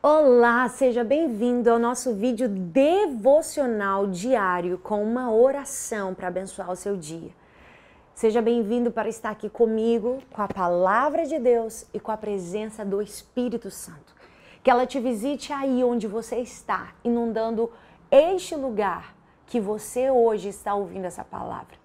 Olá, seja bem-vindo ao nosso vídeo devocional diário com uma oração para abençoar o seu dia. Seja bem-vindo para estar aqui comigo, com a palavra de Deus e com a presença do Espírito Santo. Que ela te visite aí onde você está, inundando este lugar que você hoje está ouvindo essa palavra.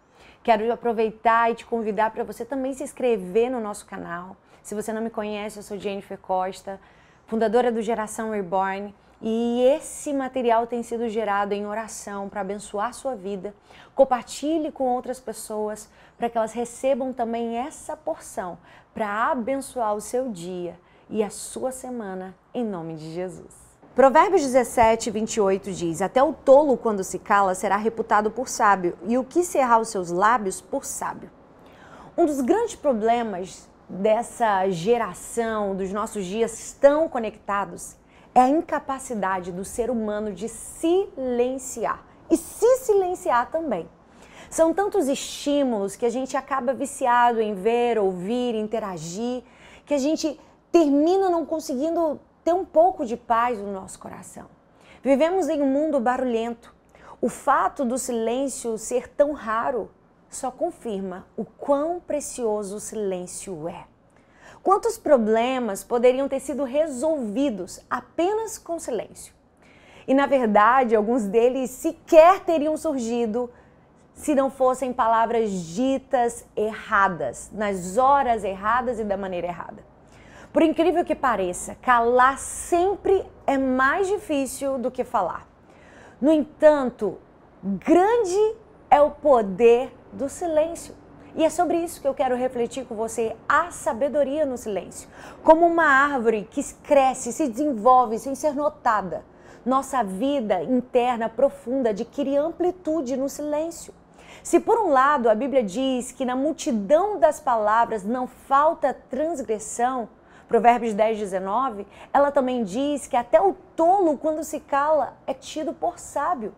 Quero aproveitar e te convidar para você também se inscrever no nosso canal. Se você não me conhece, eu sou Jennifer Costa fundadora do Geração Reborn, e esse material tem sido gerado em oração para abençoar sua vida. Compartilhe com outras pessoas para que elas recebam também essa porção para abençoar o seu dia e a sua semana em nome de Jesus. Provérbios 17, 28 diz: Até o tolo, quando se cala, será reputado por sábio, e o que cerrar os seus lábios, por sábio. Um dos grandes problemas dessa geração, dos nossos dias tão conectados, é a incapacidade do ser humano de silenciar e se silenciar também. São tantos estímulos que a gente acaba viciado em ver, ouvir, interagir, que a gente termina não conseguindo ter um pouco de paz no nosso coração. Vivemos em um mundo barulhento. O fato do silêncio ser tão raro só confirma o quão precioso o silêncio é. Quantos problemas poderiam ter sido resolvidos apenas com silêncio? E na verdade, alguns deles sequer teriam surgido se não fossem palavras ditas erradas, nas horas erradas e da maneira errada. Por incrível que pareça, calar sempre é mais difícil do que falar. No entanto, grande é o poder do silêncio. E é sobre isso que eu quero refletir com você, a sabedoria no silêncio. Como uma árvore que cresce, se desenvolve sem ser notada. Nossa vida interna profunda adquire amplitude no silêncio. Se por um lado a Bíblia diz que na multidão das palavras não falta transgressão, Provérbios 10, 19, ela também diz que até o tolo, quando se cala, é tido por sábio.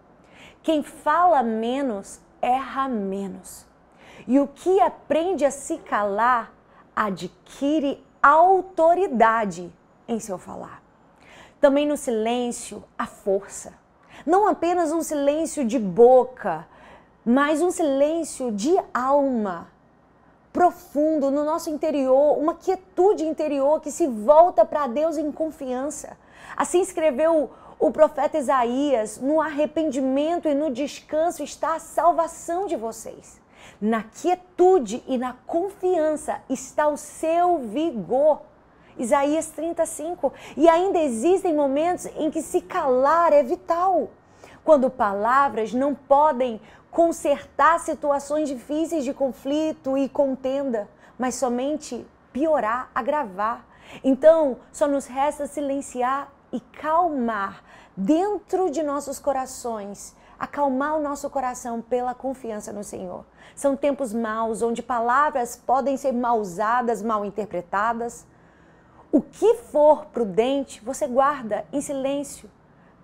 Quem fala menos erra menos. E o que aprende a se calar adquire autoridade em seu falar. Também no silêncio, a força. Não apenas um silêncio de boca, mas um silêncio de alma profundo no nosso interior, uma quietude interior que se volta para Deus em confiança. Assim escreveu o profeta Isaías: no arrependimento e no descanso está a salvação de vocês. Na quietude e na confiança está o seu vigor. Isaías 35. E ainda existem momentos em que se calar é vital. Quando palavras não podem consertar situações difíceis de conflito e contenda, mas somente piorar, agravar. Então, só nos resta silenciar e calmar dentro de nossos corações, acalmar o nosso coração pela confiança no Senhor. São tempos maus onde palavras podem ser mal usadas, mal interpretadas. O que for prudente, você guarda em silêncio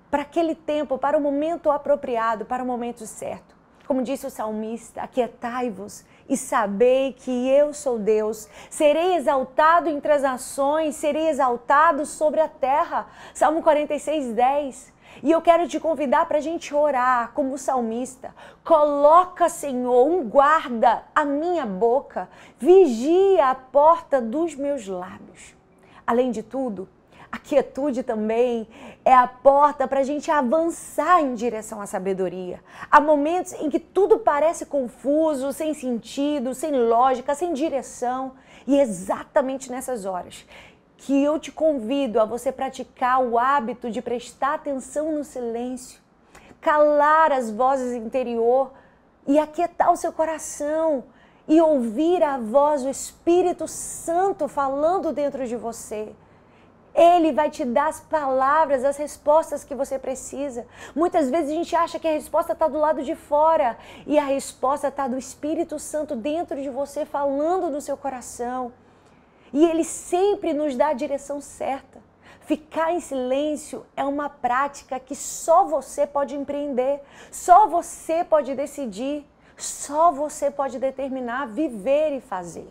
para aquele tempo, para o momento apropriado, para o momento certo. Como disse o salmista, aquietai-vos e sabei que eu sou Deus. Serei exaltado entre as nações, serei exaltado sobre a terra. Salmo 46, 10. E eu quero te convidar para a gente orar como salmista. Coloca, Senhor, um guarda à minha boca, vigia a porta dos meus lábios. Além de tudo, a quietude também é a porta para a gente avançar em direção à sabedoria. Há momentos em que tudo parece confuso, sem sentido, sem lógica, sem direção. E é exatamente nessas horas que eu te convido a você praticar o hábito de prestar atenção no silêncio, calar as vozes interior e aquietar o seu coração e ouvir a voz do Espírito Santo falando dentro de você. Ele vai te dar as palavras, as respostas que você precisa. Muitas vezes a gente acha que a resposta está do lado de fora e a resposta está do Espírito Santo dentro de você, falando no seu coração. E ele sempre nos dá a direção certa. Ficar em silêncio é uma prática que só você pode empreender, só você pode decidir, só você pode determinar, viver e fazer.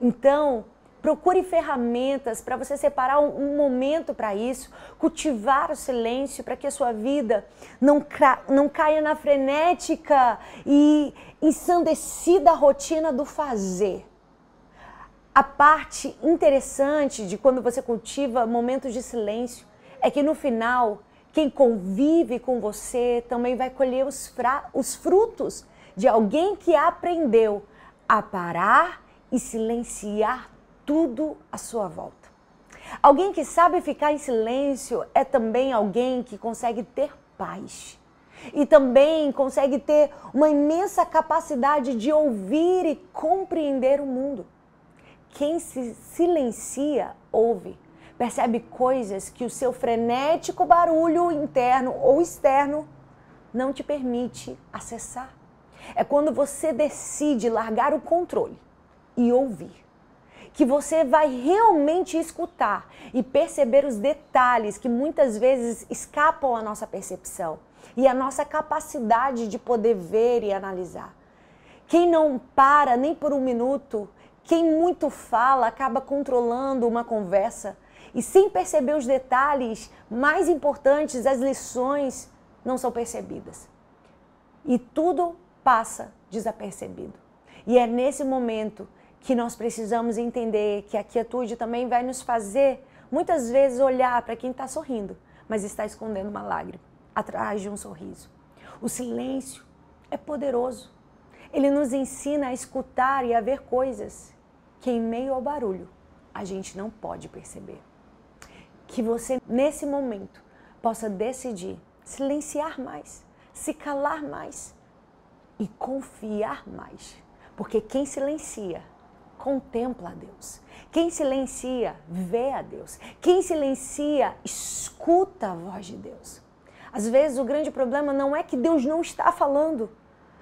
Então, Procure ferramentas para você separar um, um momento para isso, cultivar o silêncio para que a sua vida não, não caia na frenética e ensandecida rotina do fazer. A parte interessante de quando você cultiva momentos de silêncio é que no final, quem convive com você também vai colher os, os frutos de alguém que aprendeu a parar e silenciar tudo à sua volta. Alguém que sabe ficar em silêncio é também alguém que consegue ter paz. E também consegue ter uma imensa capacidade de ouvir e compreender o mundo. Quem se silencia, ouve. Percebe coisas que o seu frenético barulho interno ou externo não te permite acessar. É quando você decide largar o controle e ouvir que você vai realmente escutar e perceber os detalhes que muitas vezes escapam à nossa percepção e à nossa capacidade de poder ver e analisar. Quem não para nem por um minuto, quem muito fala acaba controlando uma conversa e sem perceber os detalhes mais importantes, as lições não são percebidas. E tudo passa desapercebido. E é nesse momento que nós precisamos entender que a quietude também vai nos fazer, muitas vezes, olhar para quem está sorrindo, mas está escondendo uma lágrima atrás de um sorriso. O silêncio é poderoso. Ele nos ensina a escutar e a ver coisas que, em meio ao barulho, a gente não pode perceber. Que você, nesse momento, possa decidir silenciar mais, se calar mais e confiar mais. Porque quem silencia contempla a Deus. Quem silencia vê a Deus. Quem silencia escuta a voz de Deus. Às vezes o grande problema não é que Deus não está falando.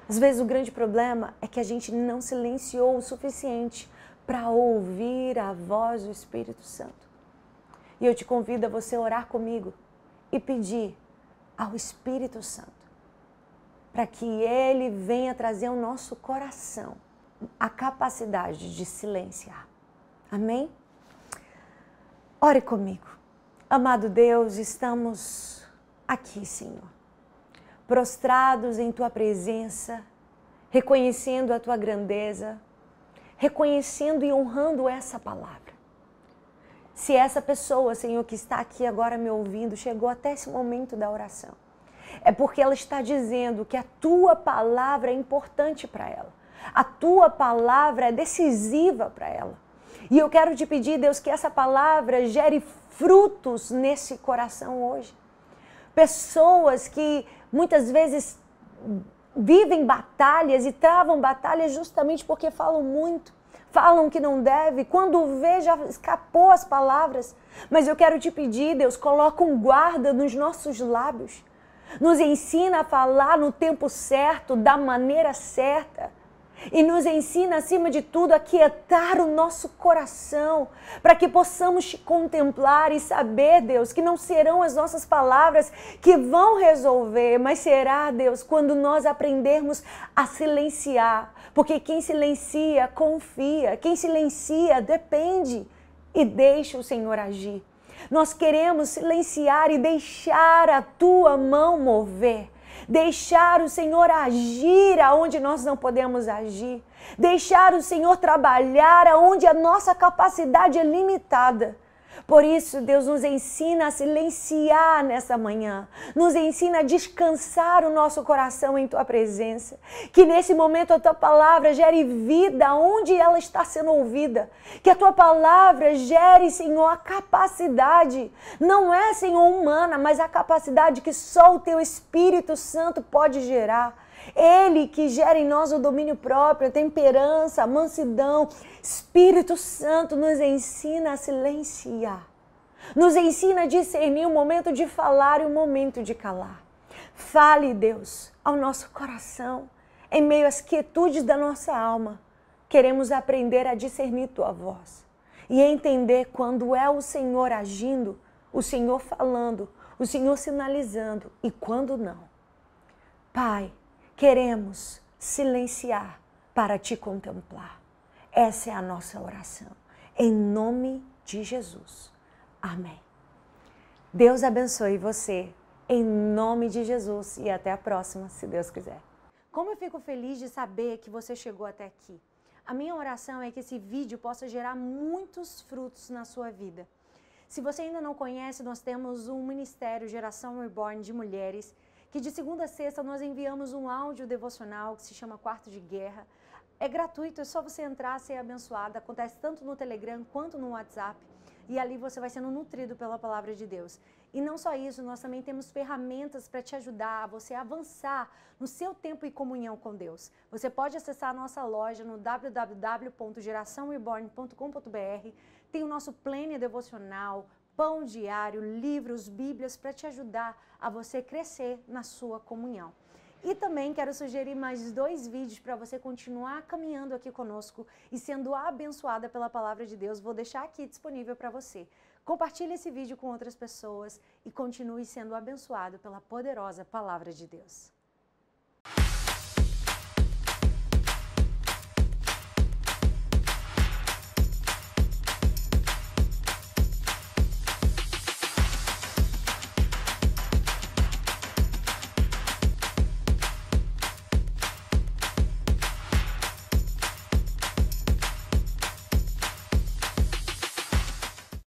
Às vezes o grande problema é que a gente não silenciou o suficiente para ouvir a voz do Espírito Santo. E eu te convido a você orar comigo e pedir ao Espírito Santo para que ele venha trazer ao nosso coração a capacidade de silenciar. Amém? Ore comigo. Amado Deus, estamos aqui, Senhor, prostrados em tua presença, reconhecendo a tua grandeza, reconhecendo e honrando essa palavra. Se essa pessoa, Senhor, que está aqui agora me ouvindo, chegou até esse momento da oração, é porque ela está dizendo que a tua palavra é importante para ela. A tua palavra é decisiva para ela. E eu quero te pedir, Deus, que essa palavra gere frutos nesse coração hoje. Pessoas que muitas vezes vivem batalhas e travam batalhas justamente porque falam muito, falam que não deve, quando vê já escapou as palavras. Mas eu quero te pedir, Deus, coloca um guarda nos nossos lábios. Nos ensina a falar no tempo certo, da maneira certa e nos ensina, acima de tudo, a quietar o nosso coração, para que possamos te contemplar e saber, Deus, que não serão as nossas palavras que vão resolver, mas será, Deus, quando nós aprendermos a silenciar, porque quem silencia confia, quem silencia depende e deixa o Senhor agir. Nós queremos silenciar e deixar a tua mão mover deixar o Senhor agir aonde nós não podemos agir, deixar o Senhor trabalhar aonde a nossa capacidade é limitada. Por isso, Deus nos ensina a silenciar nessa manhã, nos ensina a descansar o nosso coração em tua presença. Que nesse momento a tua palavra gere vida onde ela está sendo ouvida. Que a tua palavra gere, Senhor, a capacidade, não é, Senhor, humana, mas a capacidade que só o teu Espírito Santo pode gerar. Ele que gera em nós o domínio próprio, a temperança, a mansidão. Espírito Santo nos ensina a silenciar. Nos ensina a discernir o momento de falar e o momento de calar. Fale, Deus, ao nosso coração, em meio às quietudes da nossa alma. Queremos aprender a discernir tua voz e entender quando é o Senhor agindo, o Senhor falando, o Senhor sinalizando e quando não. Pai, queremos silenciar para te contemplar. Essa é a nossa oração. Em nome de Jesus. Amém. Deus abençoe você. Em nome de Jesus. E até a próxima, se Deus quiser. Como eu fico feliz de saber que você chegou até aqui. A minha oração é que esse vídeo possa gerar muitos frutos na sua vida. Se você ainda não conhece, nós temos um ministério Geração Reborn de Mulheres, que de segunda a sexta nós enviamos um áudio devocional que se chama Quarto de Guerra. É gratuito, é só você entrar, ser abençoada. Acontece tanto no Telegram quanto no WhatsApp. E ali você vai sendo nutrido pela palavra de Deus. E não só isso, nós também temos ferramentas para te ajudar a você avançar no seu tempo e comunhão com Deus. Você pode acessar a nossa loja no www.geraçãoreborn.com.br. Tem o nosso pleno devocional, pão diário, livros, bíblias para te ajudar a você crescer na sua comunhão. E também quero sugerir mais dois vídeos para você continuar caminhando aqui conosco e sendo abençoada pela palavra de Deus. Vou deixar aqui disponível para você. Compartilhe esse vídeo com outras pessoas e continue sendo abençoado pela poderosa palavra de Deus.